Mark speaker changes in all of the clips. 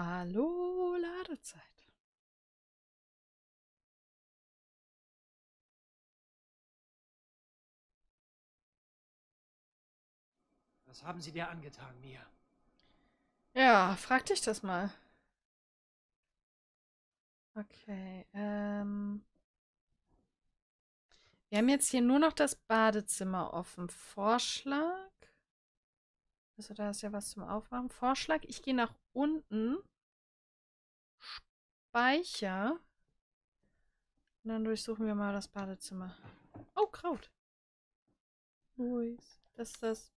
Speaker 1: Hallo, Ladezeit.
Speaker 2: Was haben Sie dir angetan, Mia?
Speaker 1: Ja, frag dich das mal. Okay, ähm. Wir haben jetzt hier nur noch das Badezimmer offen. Vorschlag. Also da ist ja was zum Aufmachen. Vorschlag, ich gehe nach unten. Speicher. Und dann durchsuchen wir mal das Badezimmer. Oh, Kraut. Luis, das ist das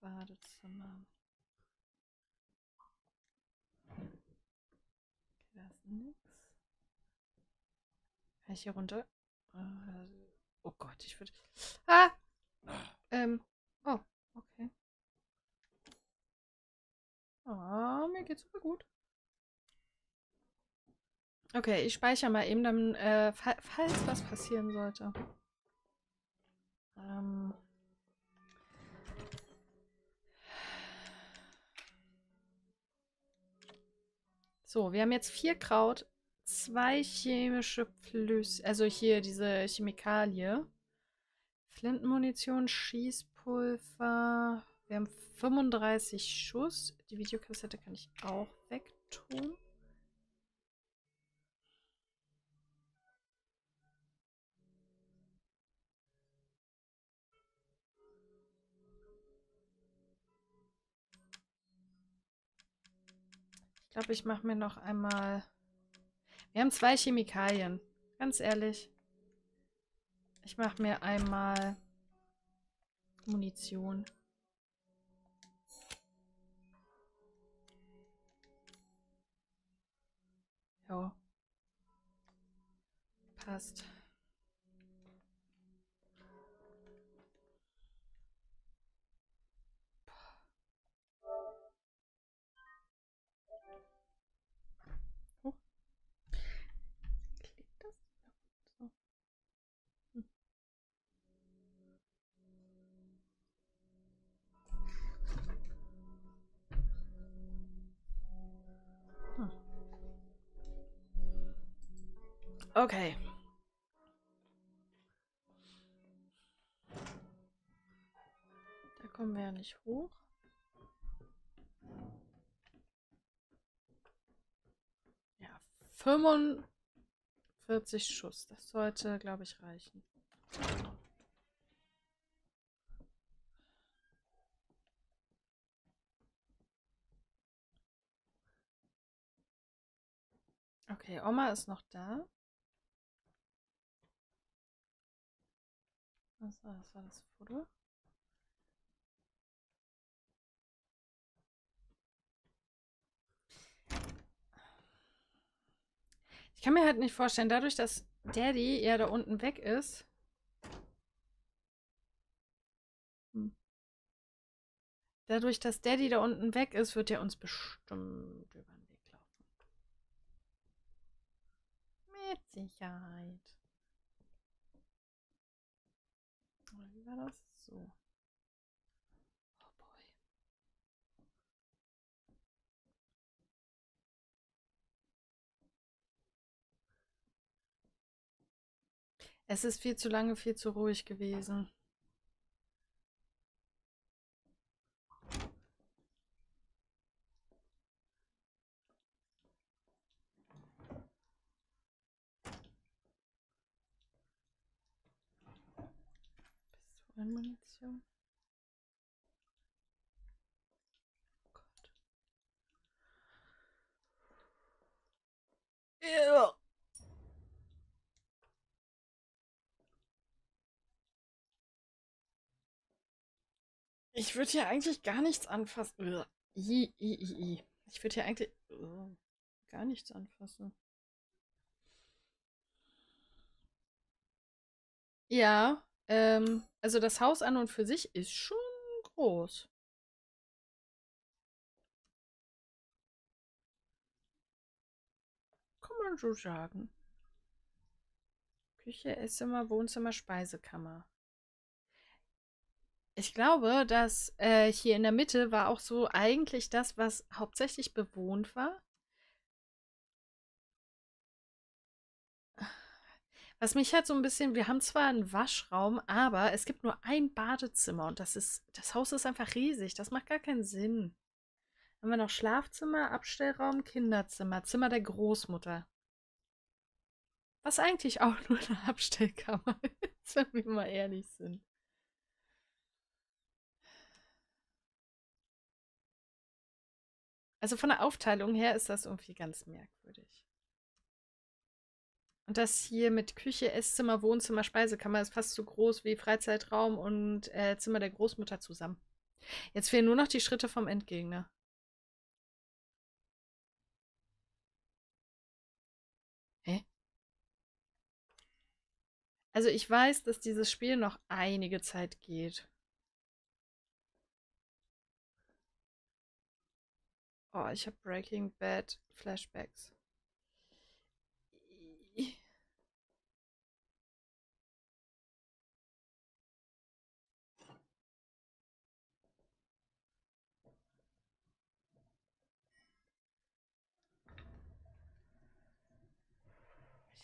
Speaker 1: Badezimmer. Okay, da ist nix. Kann ich hier runter? Äh, Oh Gott, ich würde. Ah! Ähm. Oh, okay. Oh, mir geht's super gut. Okay, ich speichere mal eben, dann, äh, fa falls was passieren sollte. Ähm. So, wir haben jetzt vier Kraut, zwei chemische Flüsse, also hier diese Chemikalie. Flintenmunition, Schießpulver. Wir haben 35 Schuss. Die Videokassette kann ich auch wegtun. Ich glaube, ich mache mir noch einmal... Wir haben zwei Chemikalien. Ganz ehrlich. Ich mache mir einmal Munition. Ja. Passt. Okay. Da kommen wir ja nicht hoch. Ja, 45 Schuss. Das sollte, glaube ich, reichen. Okay, Oma ist noch da. Was war das? War das Foto? Ich kann mir halt nicht vorstellen, dadurch, dass Daddy ja da unten weg ist. Hm. Dadurch, dass Daddy da unten weg ist, wird er uns bestimmt über den Weg laufen. Mit Sicherheit. Oder wie war das? So. Oh boy. Es ist viel zu lange, viel zu ruhig gewesen. Pistolenmunition. Oh Gott. Ew. Ich würde hier eigentlich gar nichts anfassen. Ich würde hier eigentlich gar nichts anfassen. Ja, ähm, also das Haus an und für sich ist schon groß. Kann man so sagen. Küche, Esszimmer, Wohnzimmer, Speisekammer. Ich glaube, dass äh, hier in der Mitte war auch so eigentlich das, was hauptsächlich bewohnt war. Was mich halt so ein bisschen, wir haben zwar einen Waschraum, aber es gibt nur ein Badezimmer und das ist, das Haus ist einfach riesig. Das macht gar keinen Sinn. Haben wir noch Schlafzimmer, Abstellraum, Kinderzimmer, Zimmer der Großmutter. Was eigentlich auch nur eine Abstellkammer ist, wenn wir mal ehrlich sind. Also von der Aufteilung her ist das irgendwie ganz merkwürdig. Und das hier mit Küche, Esszimmer, Wohnzimmer, Speisekammer ist fast so groß wie Freizeitraum und äh, Zimmer der Großmutter zusammen. Jetzt fehlen nur noch die Schritte vom Endgegner. Hä? Also ich weiß, dass dieses Spiel noch einige Zeit geht. Oh, ich habe Breaking Bad Flashbacks.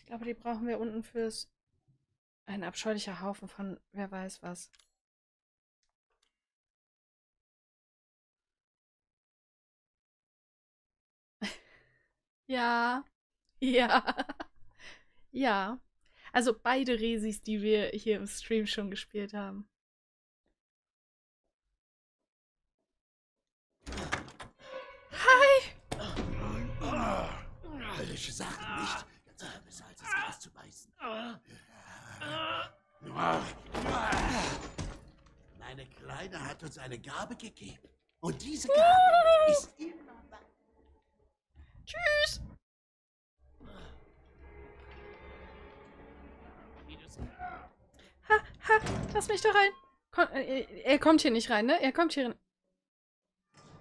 Speaker 1: Ich glaube, die brauchen wir unten fürs... Ein abscheulicher Haufen von wer weiß was. Ja. Ja. Ja. Also beide Resis, die wir hier im Stream schon gespielt haben. Hi!
Speaker 3: Höllische Sachen, nicht? Besser als das Gras zu beißen. Meine Kleine hat uns eine Gabe gegeben. Und diese Gabe ist immer.
Speaker 1: Tschüss! Ha, ha, lass mich da rein. Komm, äh, er kommt hier nicht rein, ne? Er kommt hier rein.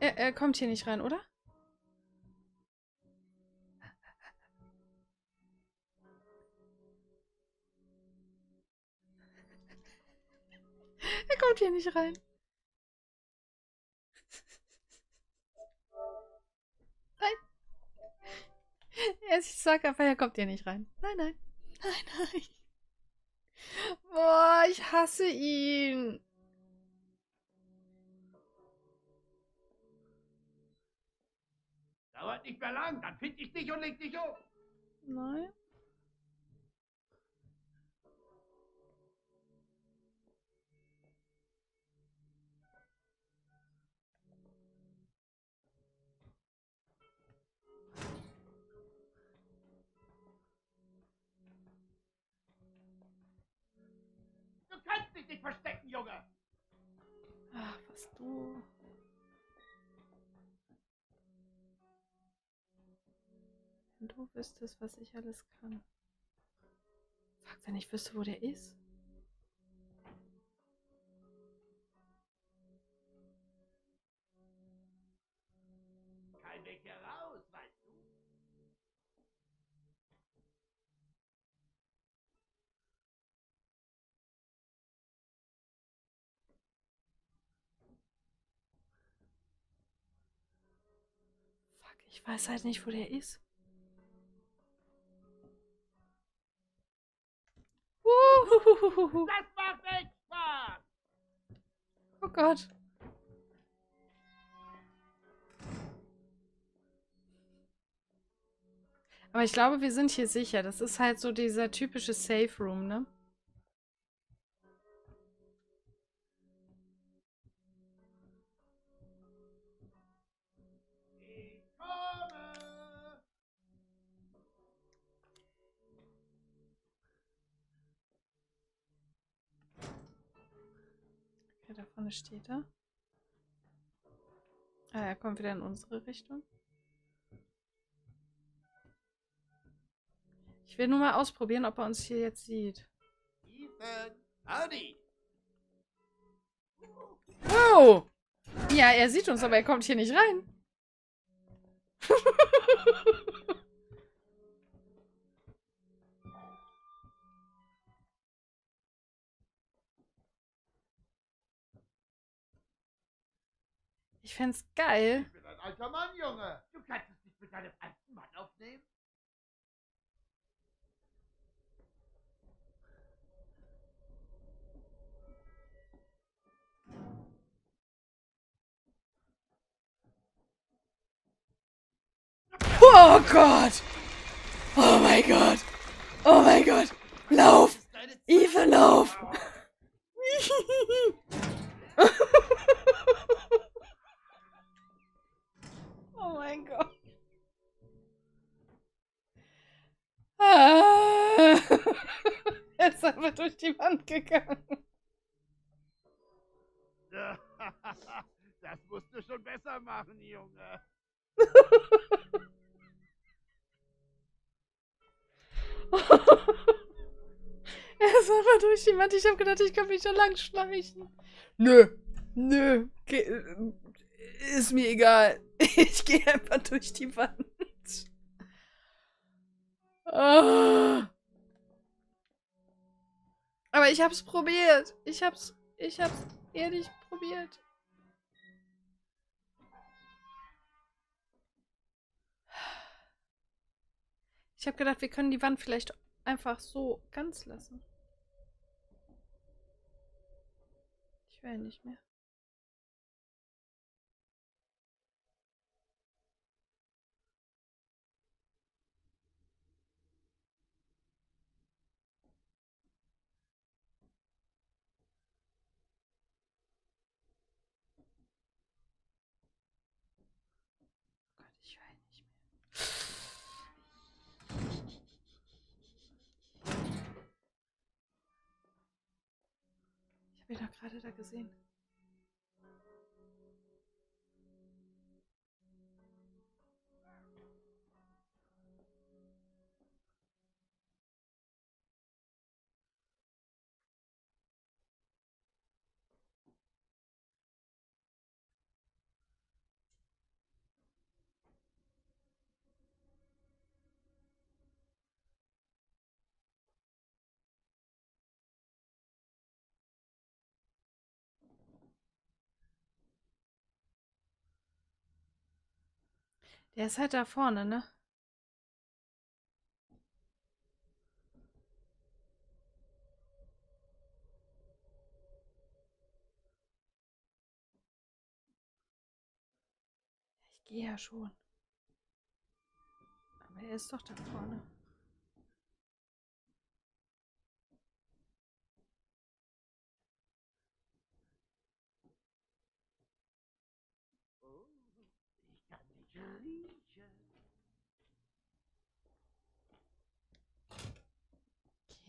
Speaker 1: Er, er kommt hier nicht rein, oder? Er kommt hier nicht rein. Nein. Ich sag einfach, er kommt hier nicht rein. Nein, nein. Nein, nein. Boah, ich hasse ihn.
Speaker 2: Dauert nicht mehr lang, dann find ich dich und leg dich um.
Speaker 1: Nein.
Speaker 2: Dich verstecken, Junge.
Speaker 1: Ach, was du. Wenn du wüsstest, was ich alles kann. Fuck, wenn ich wüsste, wo der ist. Ich weiß halt nicht, wo der ist. Wuhuhuhuhu.
Speaker 2: Das macht echt Spaß.
Speaker 1: Oh Gott. Aber ich glaube, wir sind hier sicher. Das ist halt so dieser typische Safe Room, ne? Steht er. Ah, er kommt wieder in unsere Richtung. Ich will nur mal ausprobieren, ob er uns hier jetzt sieht.
Speaker 3: Ethan, howdy.
Speaker 1: Oh! Ja, er sieht uns, aber er kommt hier nicht rein. Ich find's geil.
Speaker 2: Ich bin ein alter Mann, Junge. Du kannst es nicht mit deinem alten Mann aufnehmen.
Speaker 1: Oh Gott! Oh mein Gott! Oh mein Gott! Lauf! Ethan, lauf! mein Gott. Ah. Er ist einfach durch die Wand gegangen.
Speaker 2: Das musst du schon besser machen, Junge.
Speaker 1: Er ist einfach durch die Wand. Ich habe gedacht, ich kann mich da lang schleichen. Nö, nö. Ge ist mir egal. Ich gehe einfach durch die Wand. Ah. Aber ich hab's probiert. Ich hab's, ich hab's ehrlich probiert. Ich habe gedacht, wir können die Wand vielleicht einfach so ganz lassen. Ich will nicht mehr. Doch gerade da gesehen. Der ist halt da vorne, ne? Ich gehe ja schon. Aber er ist doch da vorne.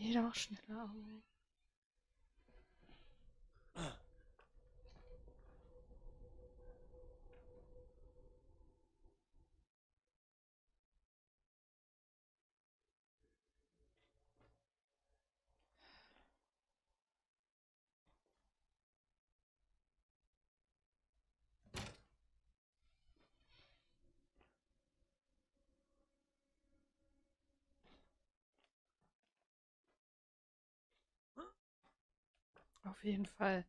Speaker 1: Geh doch schneller. Auf jeden Fall.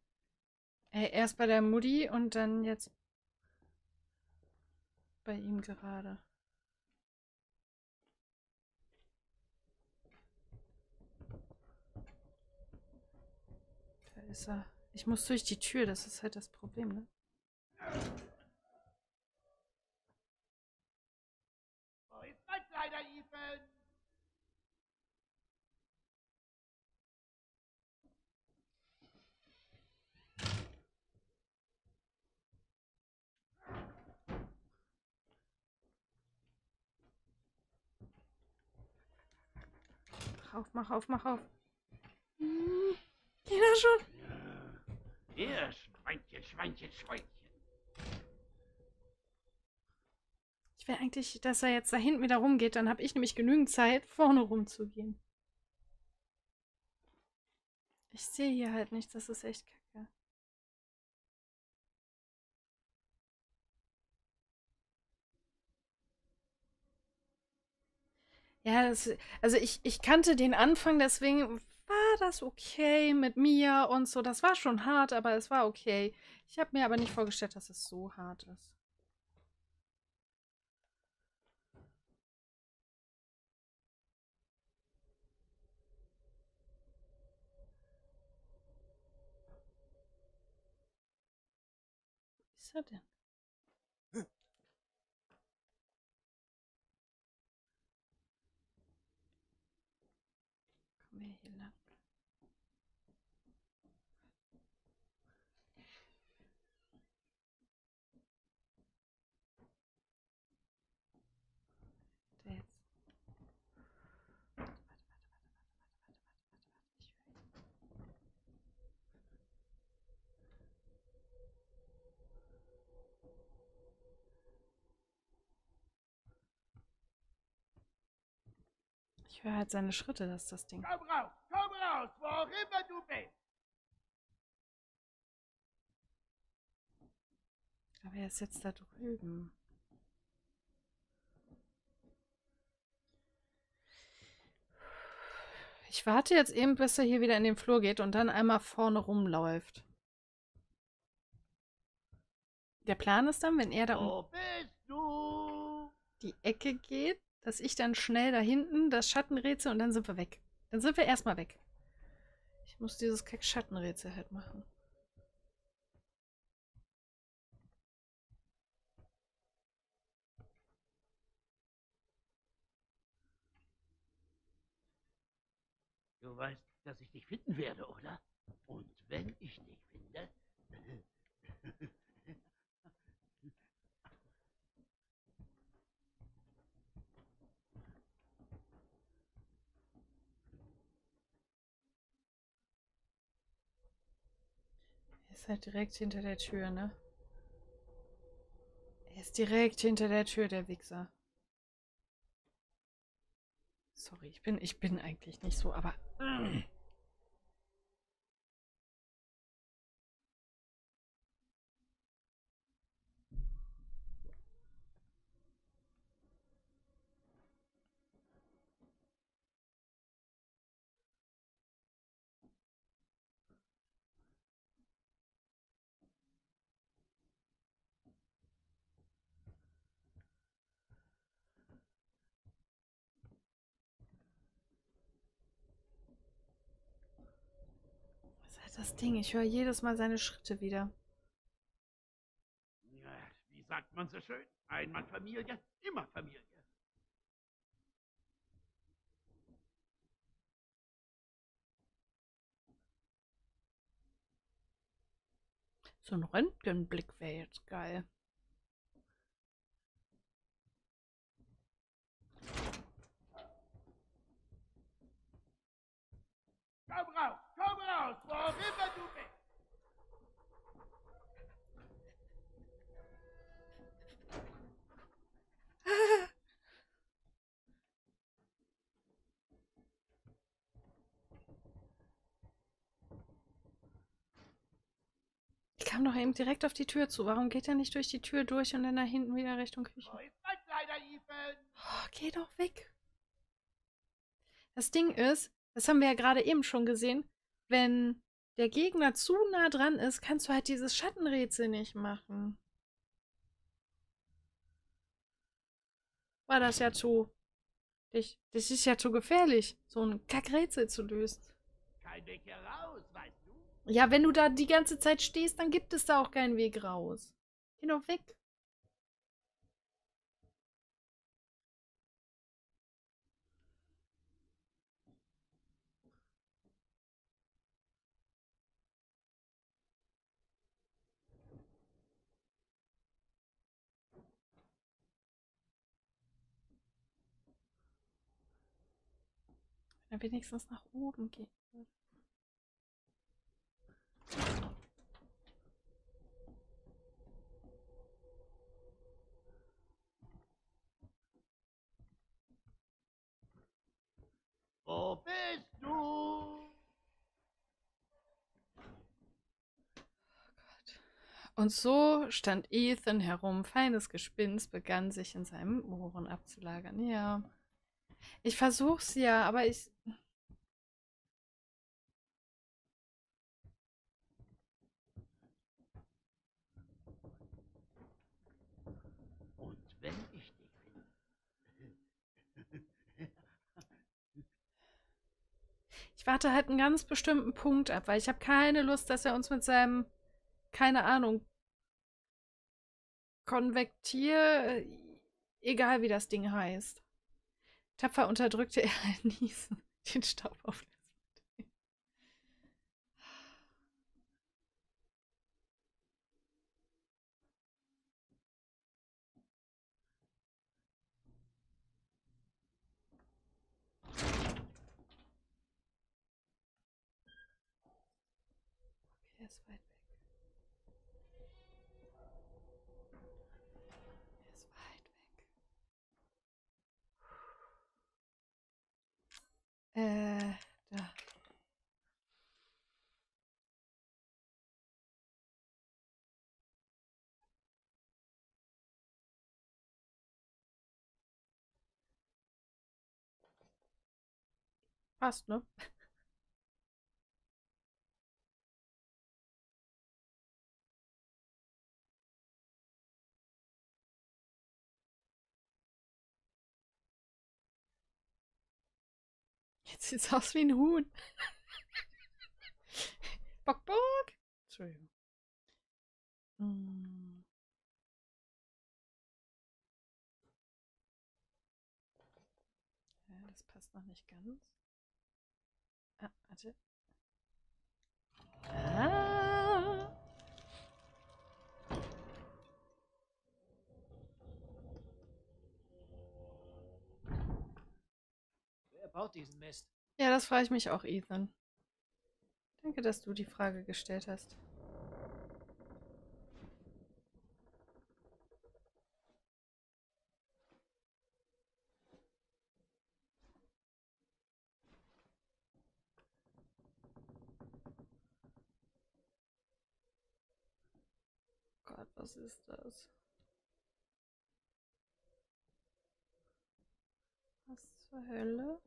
Speaker 1: Ey, erst bei der Mutti und dann jetzt bei ihm gerade. Da ist er. Ich muss durch die Tür, das ist halt das Problem, ne?
Speaker 2: Wo ist mein kleiner Ethan?
Speaker 1: Mach auf, mach auf, mach auf. Hm, Geht er schon?
Speaker 2: Hier, Schweinchen, Schweinchen, Schweinchen.
Speaker 1: Ich will eigentlich, dass er jetzt da hinten wieder rumgeht, dann habe ich nämlich genügend Zeit, vorne rumzugehen. Ich sehe hier halt nichts, das ist echt kacke. Ja, das, also ich, ich kannte den Anfang, deswegen war das okay mit Mia und so. Das war schon hart, aber es war okay. Ich habe mir aber nicht vorgestellt, dass es so hart ist. Ist er denn? Höre halt seine Schritte, das ist das Ding.
Speaker 2: Komm raus, komm raus, wo auch immer du bist.
Speaker 1: Aber er ist jetzt da drüben. Ich warte jetzt eben, bis er hier wieder in den Flur geht und dann einmal vorne rumläuft. Der Plan ist dann, wenn er da um die Ecke geht, dass ich dann schnell da hinten das Schattenrätsel und dann sind wir weg. Dann sind wir erstmal weg. Ich muss dieses Kack-Schattenrätsel halt machen.
Speaker 2: Du weißt, dass ich dich finden werde, oder? Und wenn ich dich finde,
Speaker 1: Er ist halt direkt hinter der Tür, ne? Er ist direkt hinter der Tür, der Wichser. Sorry, ich bin, ich bin eigentlich nicht so, aber. Das Ding? Ich höre jedes Mal seine Schritte wieder.
Speaker 2: ja, wie sagt man so schön? Einmal Familie, immer Familie.
Speaker 1: So ein Röntgenblick wäre jetzt geil.
Speaker 2: Komm raus, komm raus, wo auch immer du bist.
Speaker 1: Ich kam doch eben direkt auf die Tür zu. Warum geht er nicht durch die Tür durch und dann da hinten wieder Richtung Küche?
Speaker 2: Ethan?
Speaker 1: Oh, geh doch weg. Das Ding ist, das haben wir ja gerade eben schon gesehen, wenn der Gegner zu nah dran ist, kannst du halt dieses Schattenrätsel nicht machen. War das ja zu. Ich, das ist ja zu gefährlich, so ein Kackrätsel zu lösen.
Speaker 2: Kein Weg heraus, weißt du?
Speaker 1: Ja, wenn du da die ganze Zeit stehst, dann gibt es da auch keinen Weg raus. Geh doch weg. Er wenigstens nach oben geht.
Speaker 2: Wo bist du?
Speaker 1: Und so stand Ethan herum, feines Gespinst begann sich in seinem Ohren abzulagern. Ja. Ich versuch's ja, aber ich.
Speaker 2: Und wenn ich dich finde,
Speaker 1: Ich warte halt einen ganz bestimmten Punkt ab, weil ich habe keine Lust, dass er uns mit seinem, keine Ahnung, Konvektier, egal wie das Ding heißt. Tapfer unterdrückte er ein Niesen, den Staub auflöst. Äh, da. Passt, ne? Jetzt sieht's aus wie ein Huhn. bock, bock. Entschuldigung. Hm. Ja, das passt noch nicht ganz. Ah, warte. Ah.
Speaker 4: Wer baut diesen Mist?
Speaker 1: Ja, das frage ich mich auch, Ethan. Danke, dass du die Frage gestellt hast. Gott, was ist das? Was zur Hölle?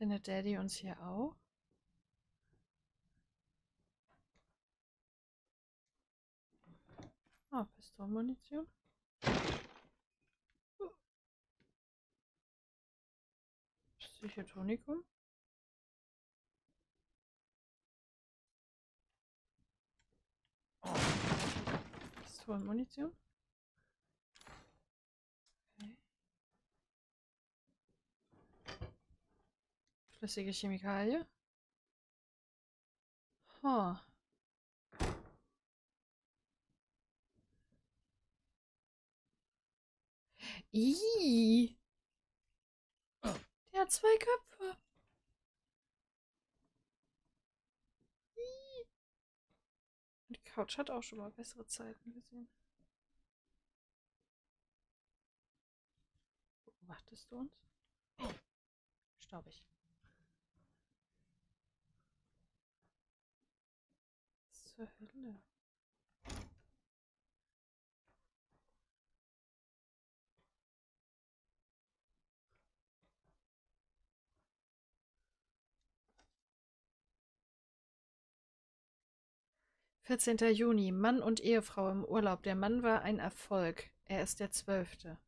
Speaker 1: Findet Daddy uns hier auch? Ah, Pistolenmunition. Psychotonikum. Pistolenmunition. Flüssige Chemikalie. Huh. Ih. Der hat zwei Köpfe. Ih. Die Couch hat auch schon mal bessere Zeiten gesehen. Beobachtest du uns? Staubig. 14. Juni. Mann und Ehefrau im Urlaub. Der Mann war ein Erfolg. Er ist der Zwölfte.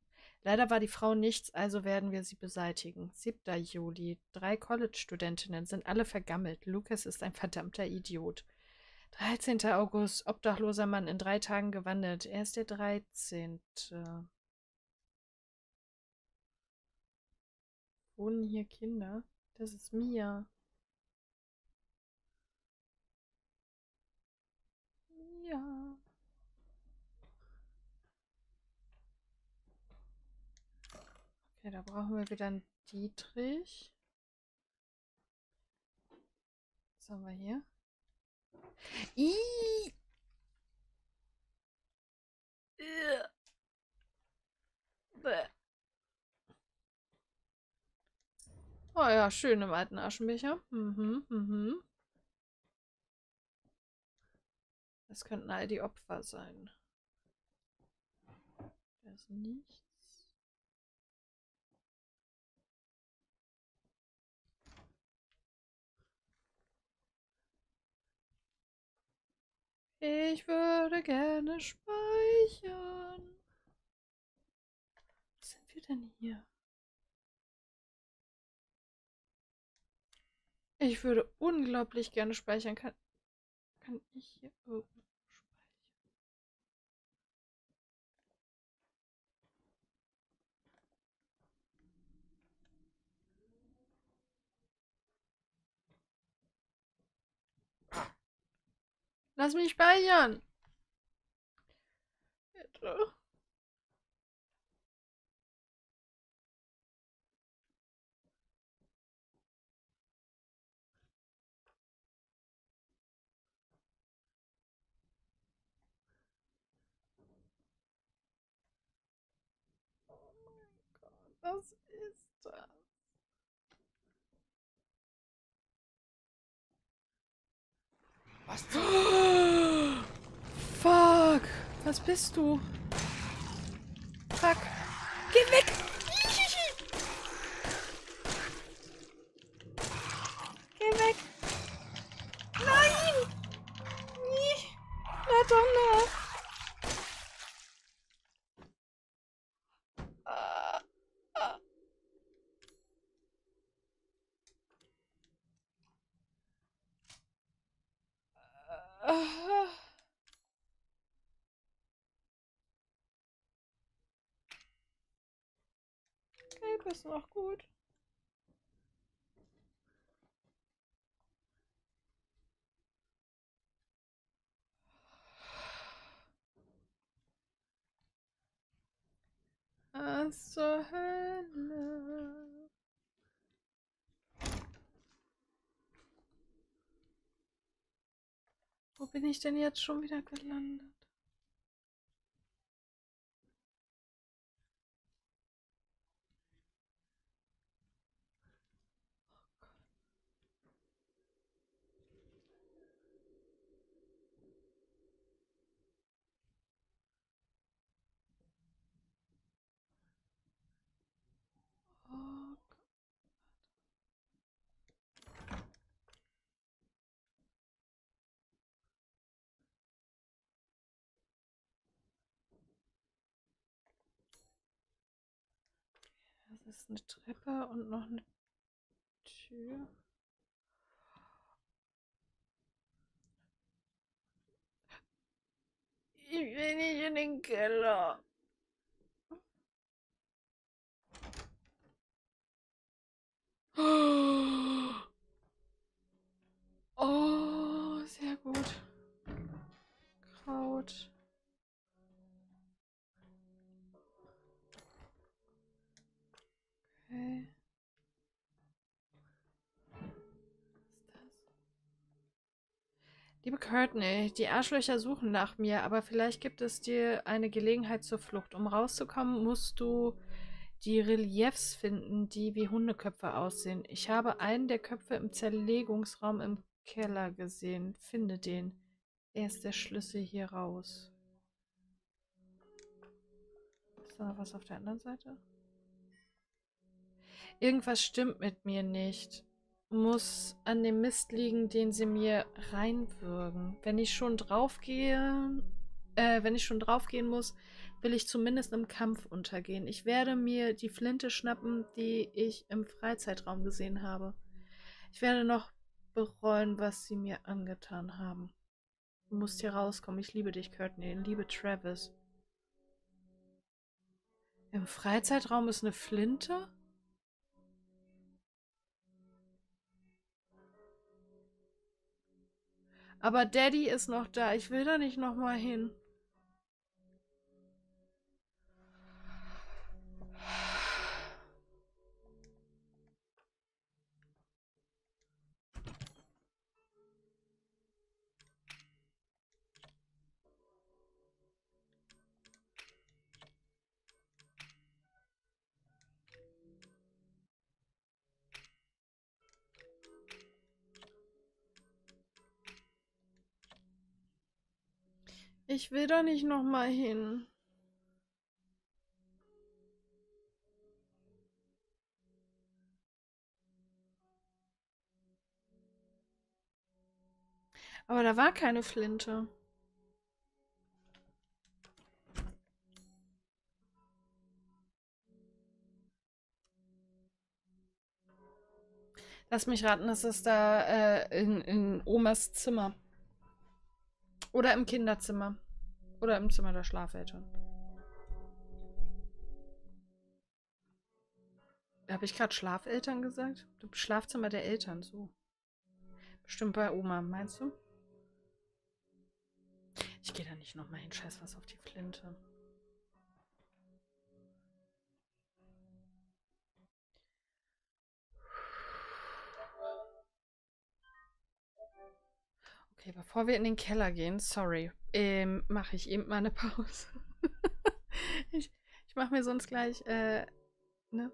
Speaker 1: Leider war die Frau nichts, also werden wir sie beseitigen. 7. Juli. Drei College-Studentinnen sind alle vergammelt. Lukas ist ein verdammter Idiot. 13. August. Obdachloser Mann in drei Tagen gewandelt. Er ist der 13. Wohnen hier Kinder? Das ist Mia. Ja. Okay, da brauchen wir wieder einen Dietrich. Was haben wir hier? Ih! Äh. Oh ja, schön im alten Aschenbecher. Mhm, mhm. Das könnten all die Opfer sein. Da ist nichts. Ich würde gerne speichern. Was sind wir denn hier? Ich würde unglaublich gerne speichern. Kann, kann ich hier irgendwo Lass mich speichern. Bitte. Oh was ist das?
Speaker 4: Was?
Speaker 1: Was bist du? Fuck. Geh weg. Geh weg. Nein. Madonna. Ah, ah. Ah. Gelb ist noch gut. Was zur Hölle? Wo bin ich denn jetzt schon wieder gelandet? Eine Treppe und noch eine Tür. Ich will nicht in den Keller. Oh, sehr gut. Kraut. Liebe Courtney, die Arschlöcher suchen nach mir, aber vielleicht gibt es dir eine Gelegenheit zur Flucht. Um rauszukommen, musst du die Reliefs finden, die wie Hundeköpfe aussehen. Ich habe einen der Köpfe im Zerlegungsraum im Keller gesehen. Finde den. Er ist der Schlüssel hier raus. Ist da noch was auf der anderen Seite? Irgendwas stimmt mit mir nicht. Muss an dem Mist liegen, den sie mir reinwürgen. Wenn ich schon draufgehe, äh, wenn ich schon draufgehen muss, will ich zumindest im Kampf untergehen. Ich werde mir die Flinte schnappen, die ich im Freizeitraum gesehen habe. Ich werde noch bereuen, was sie mir angetan haben. Du musst hier rauskommen. Ich liebe dich, Courtney. Ich liebe Travis. Im Freizeitraum ist eine Flinte? Aber Daddy ist noch da. Ich will da nicht nochmal hin. Ich will da nicht nochmal hin. Aber da war keine Flinte. Lass mich raten, das ist da äh, in, in Omas Zimmer. Oder im Kinderzimmer. Oder im Zimmer der Schlafeltern. Habe ich gerade Schlafeltern gesagt? Schlafzimmer der Eltern, so. Bestimmt bei Oma, meinst du? Ich gehe da nicht nochmal hin. Scheiß was auf die Flinte. Okay, bevor wir in den Keller gehen, sorry, ähm, mache ich eben mal eine Pause. ich ich mache mir sonst gleich, äh, ne?